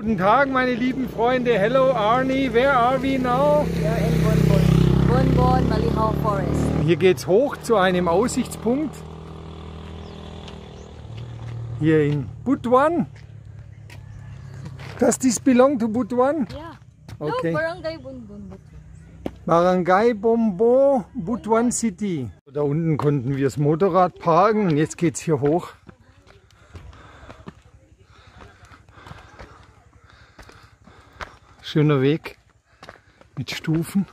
Guten Tag, meine lieben Freunde. Hello, Arnie. Where are we now? We are in Bonbon. Bonbon Malihao Forest. Hier geht's hoch zu einem Aussichtspunkt. Hier in Butuan. Does this belong to Butuan? Yeah. Okay. No, Barangay Bonbon. Barangay Bombo, Butuan City. Da unten konnten wir das Motorrad parken und jetzt geht's hier hoch. Schöner Weg mit Stufen.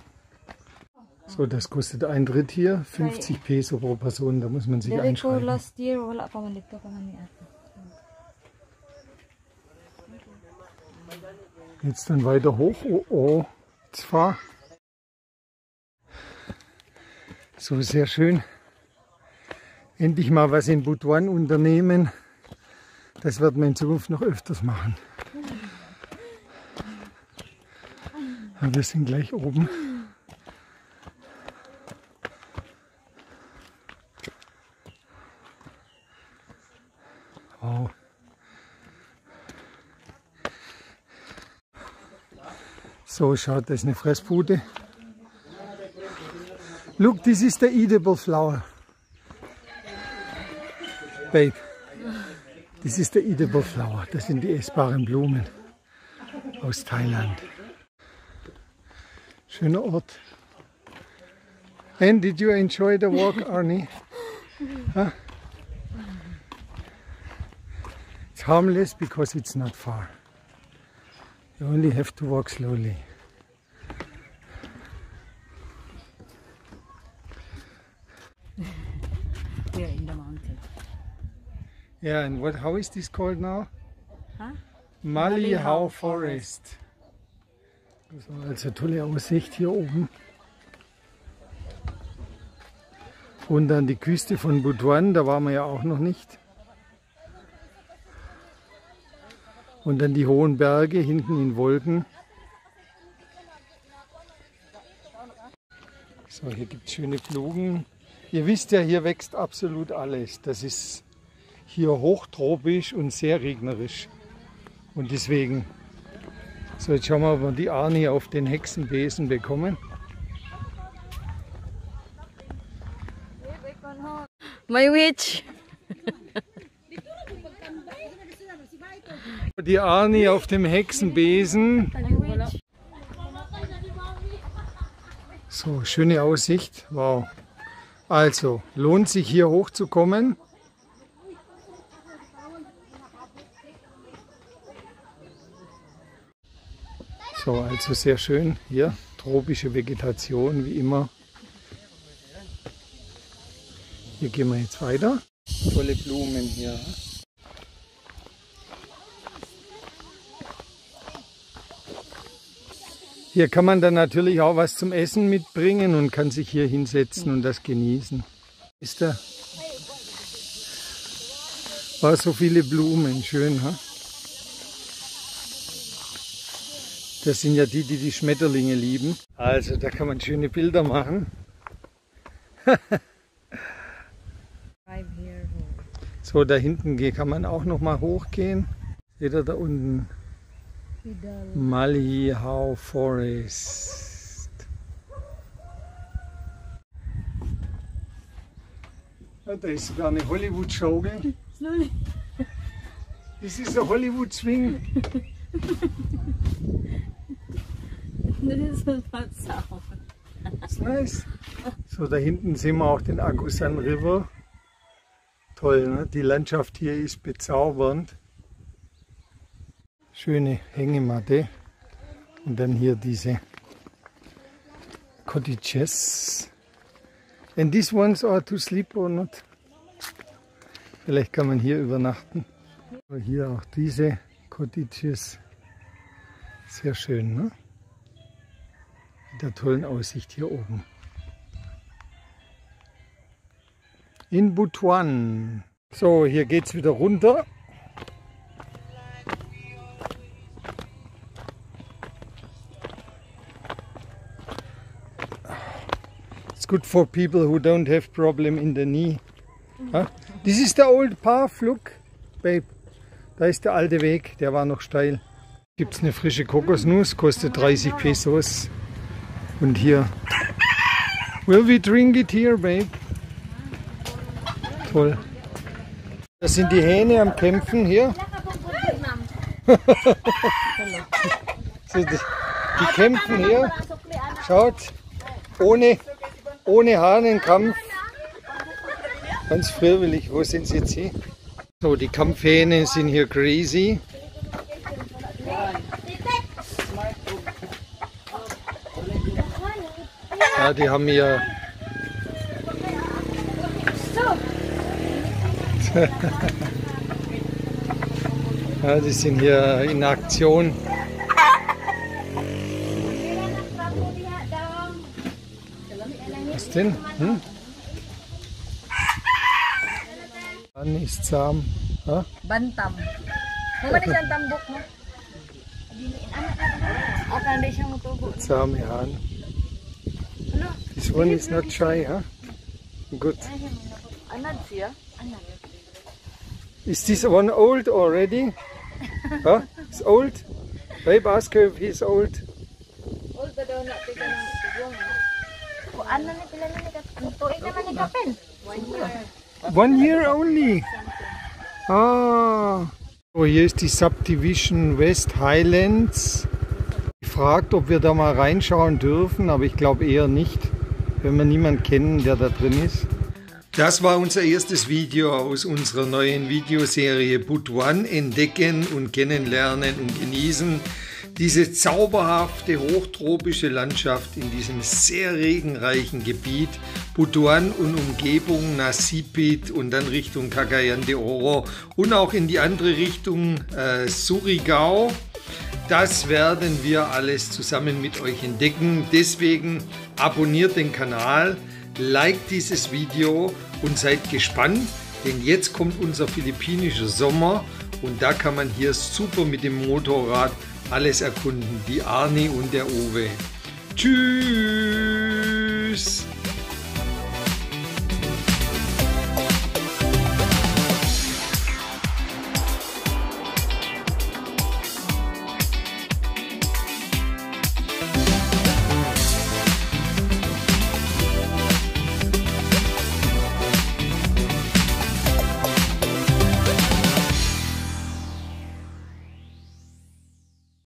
So, das kostet Eintritt hier, 50 Peso pro Person, da muss man sich einschreiben. man. Jetzt dann weiter hoch. Oh, oh. Zwar. So, sehr schön. Endlich mal was in Butuan unternehmen. Das werden wir in Zukunft noch öfters machen. Ja, wir sind gleich oben. Wow. So, schaut, das ist eine Fressbude. Look, this is the edible flower. Babe, this is the edible flower. Das sind die essbaren Blumen aus Thailand. Schöner Ort. And did you enjoy the walk, Arnie? Huh? It's harmless because it's not far. You only have to walk slowly. We are in the mountain. Yeah, and what? How is this called now? Huh? Malihau Forest. So, also tolle Aussicht hier oben. Und dann die Küste von Butuan, da waren wir ja auch noch nicht. Und dann die hohen Berge hinten in Wolken. So, hier gibt es schöne Blumen. Ihr wisst ja, hier wächst absolut alles. Das ist hier hochtropisch und sehr regnerisch. Und deswegen, so jetzt schauen wir, ob wir die Arnie auf den Hexenbesen bekommen. My witch. Die Arnie auf dem Hexenbesen. So, schöne Aussicht. Wow. Also, lohnt sich hier hochzukommen. So, also sehr schön hier. Tropische Vegetation, wie immer. Hier gehen wir jetzt weiter. Tolle Blumen hier. Hier kann man dann natürlich auch was zum Essen mitbringen und kann sich hier hinsetzen und das genießen. Ist da? War so viele Blumen, schön, ha? Das sind ja die, die die Schmetterlinge lieben. Also da kann man schöne Bilder machen. So, da hinten kann man auch noch mal hochgehen. Seht ihr da unten? Malihau Forest. Ja, da ist sogar eine Hollywood-Schaukel. Das ist ein Hollywood-Swing. This is not sound. Ist nice. So, da hinten sehen wir auch den Agusan River. Toll, ne? Die Landschaft hier ist bezaubernd. Schöne Hängematte. Und dann hier diese Cottages. And these ones are to sleep or not? Vielleicht kann man hier übernachten. Hier auch diese Cottages. Sehr schön, ne? Der tollen Aussicht hier oben. In Butuan. So, hier geht's wieder runter. It's good for people who don't have problem in the knee. This is the old path, look, babe. Da ist der alte Weg, der war noch steil. Gibt es eine frische Kokosnuss, kostet 30 Pesos. Und hier. Will we drink it here, babe? Toll. Das sind die Hähne am Kämpfen hier. Die kämpfen hier. Schaut, ohne, ohne Hahnenkampf. Ganz freiwillig. Wo sind sie jetzt hier? So, die Kampfhähne sind hier crazy. Ja, die haben hier. ja, die sind hier in Aktion. Was denn? Hm? Dann ist zahm. Ha? Bantam. Kung ano siyang tambok mo? Akan di siya mutubo. Zahme Hahn. This one is not shy, huh? Good. Is this one old already? huh? It's old? Babe, ask her if he's old. Old ba daw na tika ng? O ano ni pila na ni Kapin? Tuig naman ni Kapin. One year. One year only. Ah. So, hier ist die Subdivision West Highlands. Ich fragt, ob wir da mal reinschauen dürfen, aber ich glaube eher nicht, wenn wir niemanden kennen, der da drin ist. Das war unser erstes Video aus unserer neuen Videoserie Put One Entdecken und Kennenlernen und Genießen. Diese zauberhafte hochtropische Landschaft in diesem sehr regenreichen Gebiet, Butuan und Umgebung, Nasipit und dann Richtung Cagayan de Oro und auch in die andere Richtung äh, Surigao. Das werden wir alles zusammen mit euch entdecken. Deswegen abonniert den Kanal, liked dieses Video und seid gespannt, denn jetzt kommt unser philippinischer Sommer und da kann man hier super mit dem Motorrad alles erkunden. Die Arni und der Uwe. Tschüss! Bye.